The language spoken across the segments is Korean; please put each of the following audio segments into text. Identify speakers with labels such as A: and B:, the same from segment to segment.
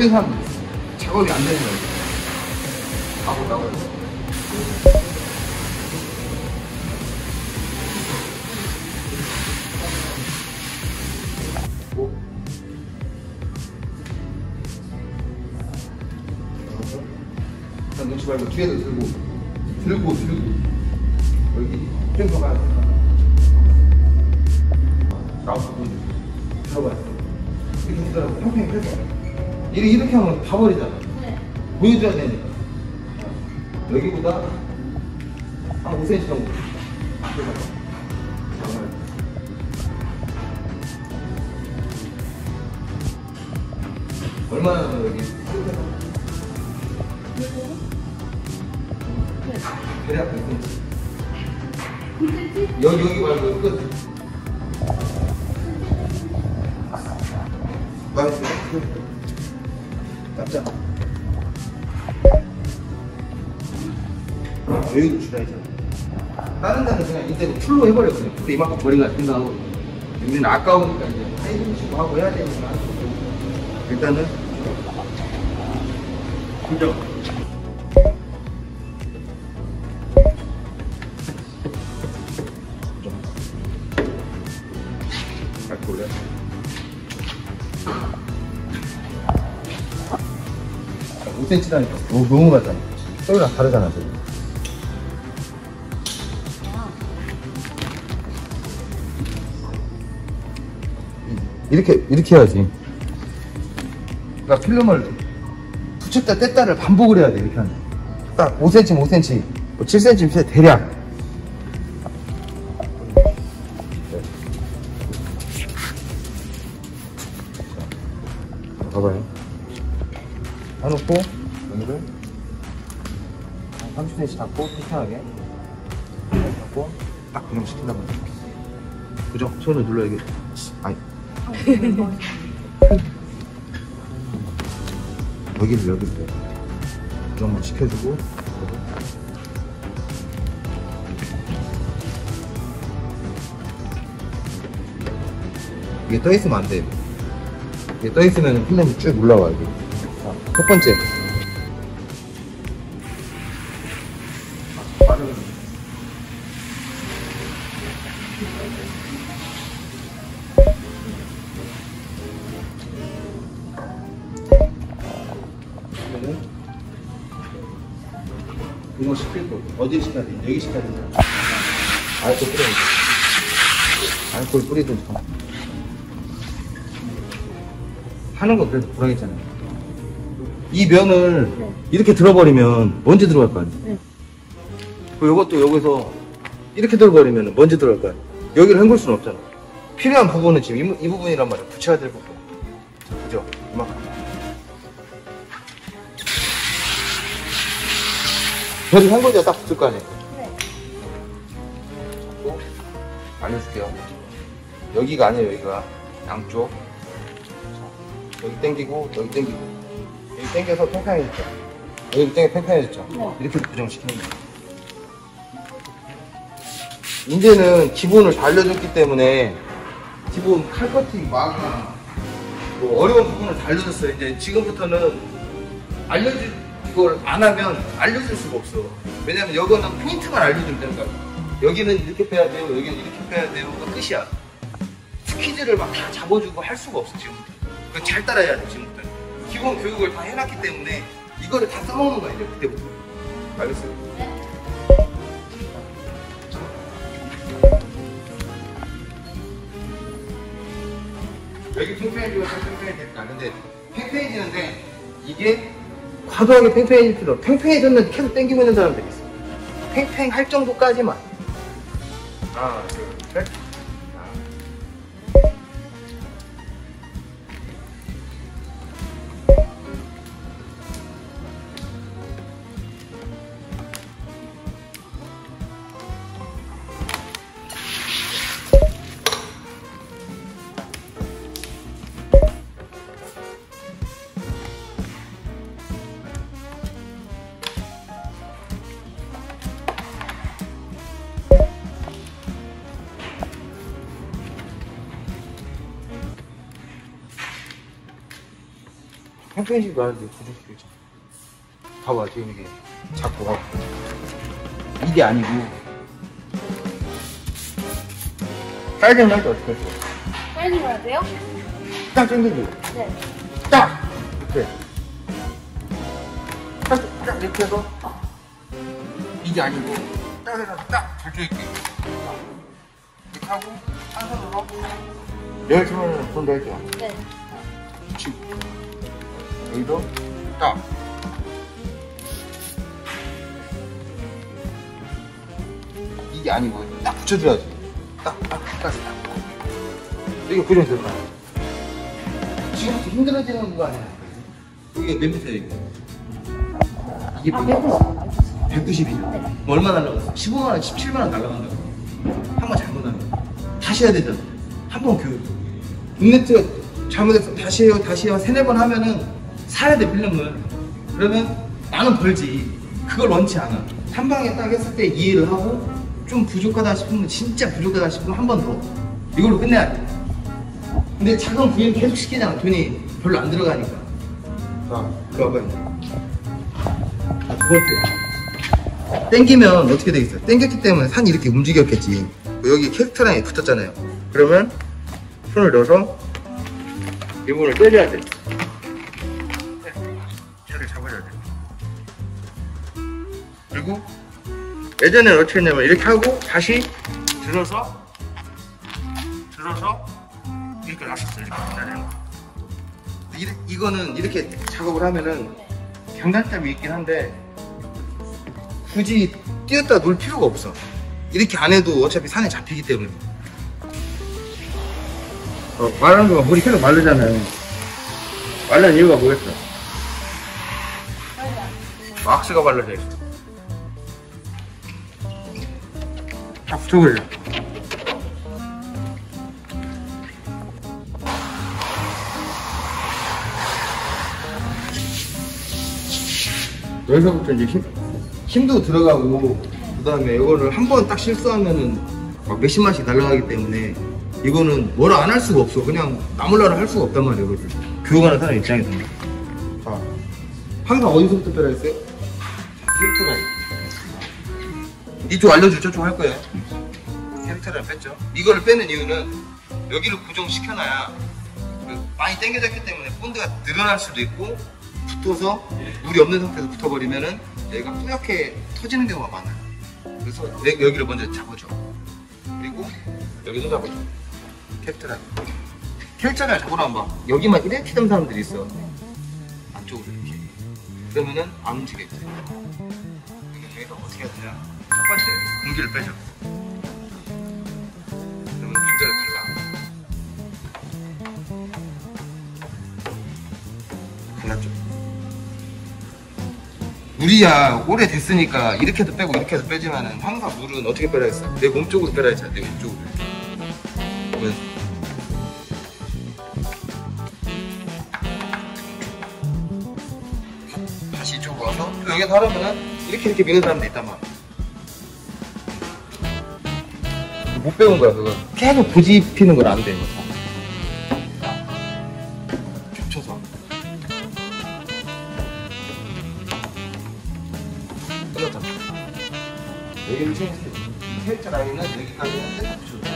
A: 하는 사람 작업이 안 되는 거야. 다 보다고. 뭐? 일단 놓지 말고 뒤에도 들고 들고 들고 여기 펜서 가야 돼. 나오고 들어가야 돼. 이렇게 하더라고 평평히 펴서 이렇게, 이렇게 하면 다 버리잖아. 보여줘야 되니까. 여기보다 한 5cm 정도. 얼마나 더 여기 대략 1cm. 여기 여기 말고 끝. 맛있 어. 깜짝. 여기도 했잖아. 다른 데는 그냥 이대로 풀로 해버려 그냥. 그때 이만큼 버린 거 생각하고. 우리는 아까우니까 이제 해주시고 하고 해야 되니까. 일단은 그죠. 잘? 자, 5cm라니까 너무, 너무 같잖아. 소리랑 다르잖아, 저기. 이렇게, 이렇게 해야지. 그러니까 필름을 붙였다 뗐다를 반복을 해야 돼, 이렇게 하면. 딱 5cm, 5cm, 뭐 7cm 대략. 한 30cm 잡고 튼튼하게 잡고 딱 고정시킨단 말이야. 그죠? 손을 눌러 이게 아니 여기를 여기를 고정만 시켜주고 이게 떠 있으면 안 돼. 이게 떠 있으면 필름이 쭉 올라와 이게. 자, 첫 번째. 이거 시킬 거 어디 시켜야 돼? 여기 시켜야 되잖아. 알콜 뿌려. 알콜 뿌리든 좀. 하는 거 그래도 불안했잖아요. 이 면을 이렇게 들어버리면 먼지 들어갈 거 아니에요. 그 요것도 여기서 이렇게 들어버리면 먼지 들어갈 거 아니에요. 여기를 헹굴 수는 없잖아. 필요한 부분은 지금 이, 부- 이 부분이란 말이야. 붙여야 될 부분. 그죠? 이만큼. 저기 헹굴기가 딱 붙을 거 아니에요. 또 알려줄게요. 여기가 아니에요, 여기가. 양쪽. 여기 당기고 여기 당기고 여기 당겨서 팽팽해졌죠 여기 당겨 팽팽해졌죠 이렇게 고정시키는 거예요 이제는 기본을 다 알려줬기 때문에 기본 칼커팅 마감 뭐 어려운 부분을 다 알려줬어요 이제 지금부터는 알려줄 이걸 안 하면 알려줄 수가 없어. 왜냐면 여기는 포인트만 알려주면 되는 거야. 여기는 이렇게 빼야 돼요 여기는 이렇게 빼야 돼요. 그 끝이야. 퀴즈를 막 다 잡아주고 할 수가 없어 지금부터. 그잘 따라야 돼 지금부터. 기본 교육을 다 해놨기 때문에 이거를 다 써먹는 거야 이제 그때부터 알겠어요? 여기 팽팽해지고 팽팽해지니까. 근데 팽팽해지는데 이게 과도하게 팽팽해질 필요 팽팽해졌는데 계속 당기고 있는 사람들이 있어. 팽팽할 정도까지만. 하나 둘셋 팽팽해지도 않은데 부족해져. 봐봐, 지금 이게 자꾸 가 이게 아니고. 사이즈는 할때 어떻게 했어?
B: 빨리 가야 돼요?
A: 딱 당기지?
B: 네.
A: 딱! 이렇게. 딱, 딱 이렇게 해서. 이게 아니고, 딱 해서 딱! 절조 있게. 이렇게 하고, 한 손으로. 열 손을 손도 했죠.
B: 네.
A: 치고. 여기도 딱. 이게 아니고, 딱 붙여줘야지. 딱, 딱, 딱, 딱. 이게 고정이 될까? 지금부터 힘들어지는 거 아니야? 이게 몇 미터 이게? 이게
B: 아,
A: 몇
B: 190.
A: 190이죠?
B: 네.
A: 얼마 날라갔어? 15만원, 17만원 날라간다고. 한 번 잘못하면. 다시 해야 되잖아. 한 번 교육. 인네트 잘못했어. 다시 해요, 다시 해요. 세네 번 하면은 사야 돼, 필름을. 그러면 나는 벌지. 그걸 원치 않아. 한 방에 딱 했을 때 이해를 하고 좀 부족하다 싶으면 진짜 부족하다 싶으면 한 번 더. 이걸로 끝내야 돼. 근데 작은 부위는 계속 시키잖아. 돈이 별로 안 들어가니까. 자, 이거 봐봐요. 자, 두 번째. 땡기면 어떻게 되겠어요? 땡겼기 때문에 산이 이렇게 움직였겠지. 여기 캐릭터 라인이 붙었잖아요. 그러면 손을 넣어서 이 부분을 때려야 돼. 그리고 예전에는 어떻게 했냐면 이렇게 하고 다시 들어서 들어서 이렇게 놨었어요. 이렇게. 이, 이거는 이렇게 작업을 하면은 장단점이 있긴 한데 굳이 띄었다 놓을 필요가 없어. 이렇게 안 해도 어차피 산에 잡히기 때문에. 어, 말하는 동안 물이 계속 마르잖아요. 마르는 이유가 뭐겠어? 왁스가 발라져 있어. 다 붙여버려. 여기서부터 이제 힘, 힘도 들어가고 그 다음에 이거를 한 번 딱 실수하면은 막 몇십만씩 날라가기 때문에 이거는 뭐라 안 할 수가 없어 그냥 나몰라라 할 수가 없단 말이에요 이거를 교육하는 사람 입장에서는 자 항상 어디서부터 빼라 했어요? 캐릭터 라인 이쪽 알려줄 저쪽 할 거예요 캐릭터 라인 뺐죠 이거를 빼는 이유는 여기를 고정시켜놔야 그 많이 당겨졌기 때문에 본드가 늘어날 수도 있고 붙어서 물이 없는 상태에서 붙어버리면은 얘가 뿌옇게 터지는 경우가 많아요. 그래서 내- 여기를 먼저 잡아줘. 그리고 여기도 잡아줘. 캡트라. 캡트라 잡으러 한번 여기만 이렇게 된 사람들이 있어. 안쪽으로 이렇게. 그러면은 안 움직이겠지. 여기서 어떻게 해야 되냐? 첫 번째 공기를 빼줘. 그러면 굉장히 달라. 달랐죠? 물이야 오래됐으니까 이렇게도 빼고 이렇게도 빼지만은 항상 물은 어떻게 빼라 했어? 내 몸 쪽으로 빼라 했잖아 내몸 쪽으로 보면서 다시 이쪽으로 와서 또 여기서 하려면은 이렇게 이렇게 미는 사람도 있단 말이야 못 배운 거야 그거 계속 고집피는 걸 안돼 이거 겹쳐서 끝났잖아. 여기는 체인스. 캐릭터 라인은 여기까지는 세트 붙여줘.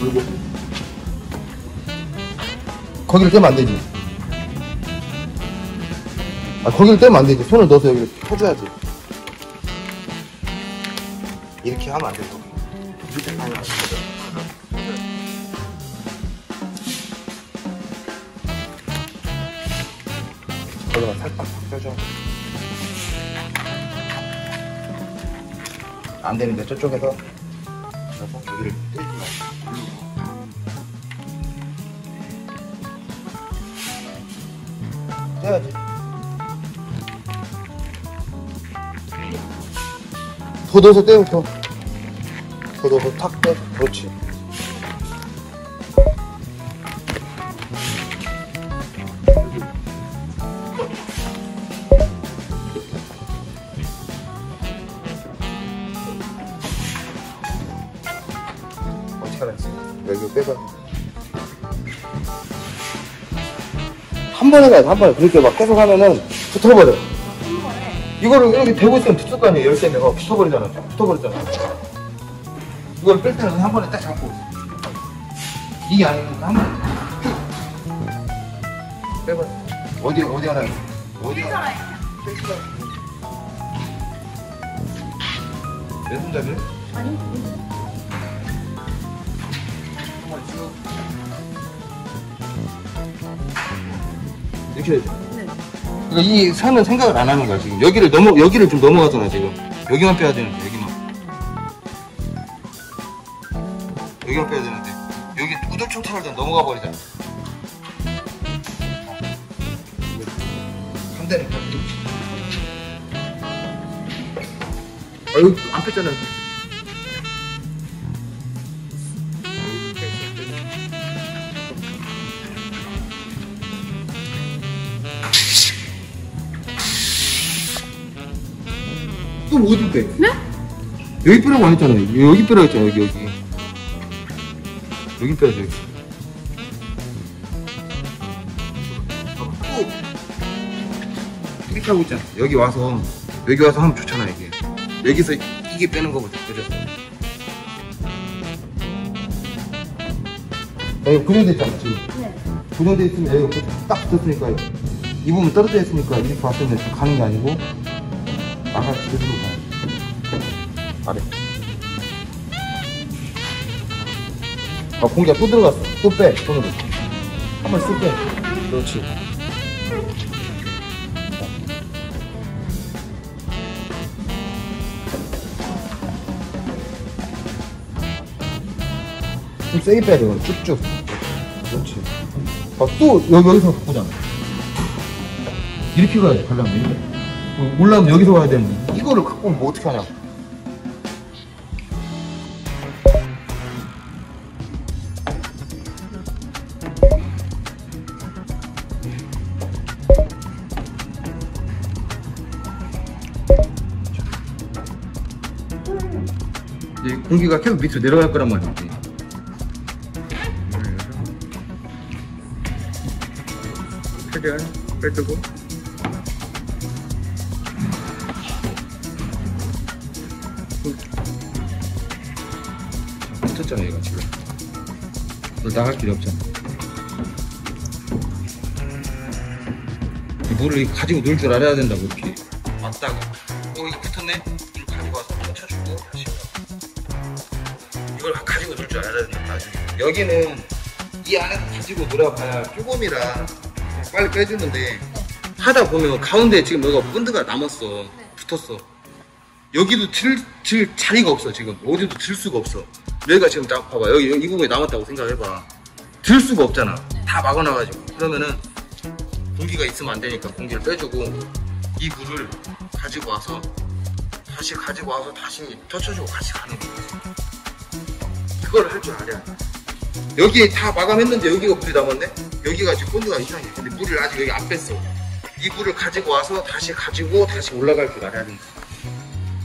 A: 그리고 거기를 떼면 안 되지. 아, 거기를 떼면 안 되지. 손을 넣어서 여기 펴줘야지. 이렇게 하면 안 돼. 이렇게 하면 안 돼. 거기만 살짝 펴줘. 안 되는데 저쪽에서 그래서 여기를 떼지 마. 떼야지. 걷어서 때부터. 걷어서 탁 떼. 그렇지. 어떻게 하나 했어? 여기 빼봐 한 번에 가야 돼한 번에. 그렇게 막 계속 하면은 붙어버려. 이거를 이렇게 대고 있으면 붙을 거 아니에요, 열쇠 내가. 붙어버리잖아. 붙어버리잖아. 이걸 뺄 때는 한 번에 딱 잡고. 이게 아니면 한 번에. 빼봐. 어디, 어디 하나, 어디 하나. 내 손잡이를?
B: 아니,
A: 이렇게 해야 돼.
B: 네.
A: 그러니까 이 산은 생각을 안 하는 거야 지금. 여기를 넘어 여기를 좀 넘어가잖아 지금. 여기만 빼야 되는데 여기만. 여기만 빼야 되는데. 여기 우들총차를 좀 넘어가 버리잖아 한 대는 아 여기 안 뺐잖아 어디 빼?
B: 네?
A: 여기 빼라고 안 했잖아. 여기 빼라고 했잖아, 여기, 여기. 여기 빼야지, 여기. 또! 이렇게 하고 있잖아. 여기 와서, 여기 와서 하면 좋잖아, 이게. 여기서 이게 빼는 거보다, 그죠? 여기 고정돼 있잖아, 지금.
B: 네.
A: 고정돼 있으면 여기 딱 붙었으니까, 이 부분 떨어져 있으니까 이렇게 왔으면 가는 게 아니고, 나가 집에 들어가. 아래. 아, 공기가 또 들어갔어. 또 빼, 손으로. 한번쑥 빼. 그렇지. 좀 세게 빼야 돼, 이건 쭉쭉. 그렇지. 아, 또, 여기, 여기서 보자. 이렇게 가야 돼, 가려면. 이렇게. 어, 올라오면 여기서 와야 되는데. 이거를 갖고 오면 뭐 어떻게 하냐. 이제 공기가 계속 밑으로 내려갈 거란 말이지. 최대한 빼주고. 붙었잖아, 얘가 지금. 너 나갈 길이 없잖아. 이 물을 가지고 놀 줄 알아야 된다고, 이렇게. 왔다가. 어, 이거 붙었네? 물 가지고 와서 꽂혀주고, 다시 가. 이걸 가지고 놀 줄 알아야 된다, 나중에. 여기는 이 안에서 가지고 놀아봐야 조금이라 빨리 빼주는데, 하다 보면 가운데 지금 너가 본드가 남았어. 붙었어. 여기도 들, 들 자리가 없어, 지금. 어디도 들 수가 없어. 여기가 지금 딱 봐봐. 여기, 이 부분이 남았다고 생각해봐. 들 수가 없잖아. 다 막아놔가지고. 그러면은 공기가 있으면 안 되니까 공기를 빼주고 이 물을 가지고 와서 다시 가지고 와서 다시 tou쳐주고 같이 가는 거야. 그걸 할 줄 알아야 돼. 여기에 다 마감했는데 여기가 물이 남았네? 여기가 지금 본드가 이상해. 근데 물을 아직 여기 안 뺐어. 이 물을 가지고 와서 다시 가지고 다시 올라갈 줄 알아야 된다.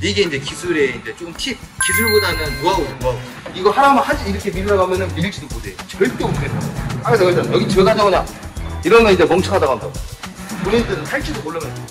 A: 이게 이제 기술의 이제 좀 팁. 기술보다는 노하우죠, 노하우. 이거 하나만 하지, 이렇게 밀려가면은 밀지도 못해. 절대 못해. 아, 그래서 그랬잖아. 여기 그냥. 이러면 이제 멍청하다 간다고. 본인들은 할지도 모르면.